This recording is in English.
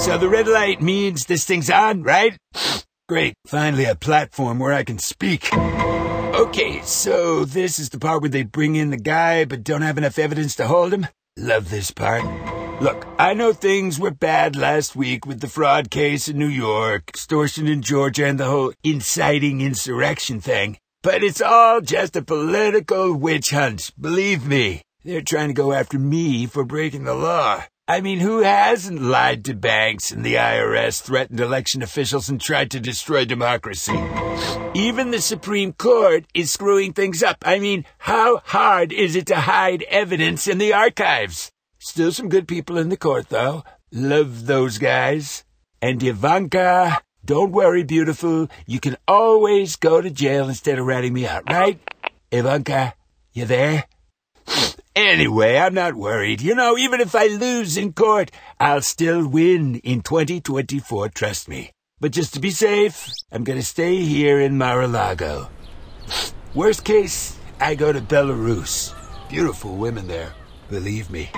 So the red light means this thing's on, right? Great. Finally a platform where I can speak. Okay, so this is the part where they bring in the guy but don't have enough evidence to hold him. Love this part. Look, I know things were bad last week with the fraud case in New York, extortion in Georgia, and the whole inciting insurrection thing. But it's all just a political witch hunt, believe me. They're trying to go after me for breaking the law. I mean, who hasn't lied to banks and the IRS, threatened election officials, and tried to destroy democracy? Even the Supreme Court is screwing things up. I mean, how hard is it to hide evidence in the archives? Still some good people in the court, though. Love those guys. And Ivanka, don't worry, beautiful. You can always go to jail instead of ratting me out, right? Ivanka, you there? Anyway, I'm not worried. You know, even if I lose in court, I'll still win in 2024, trust me. But just to be safe, I'm gonna stay here in Mar-a-Lago. Worst case, I go to Belarus. Beautiful women there, believe me.